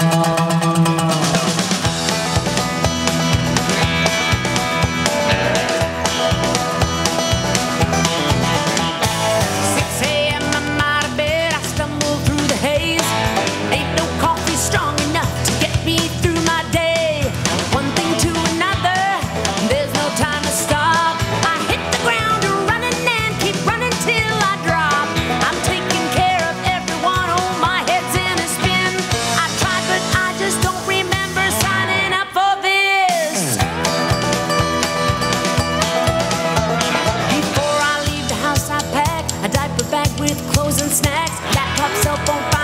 何? And snacks. Laptop, cell phone.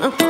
Oh.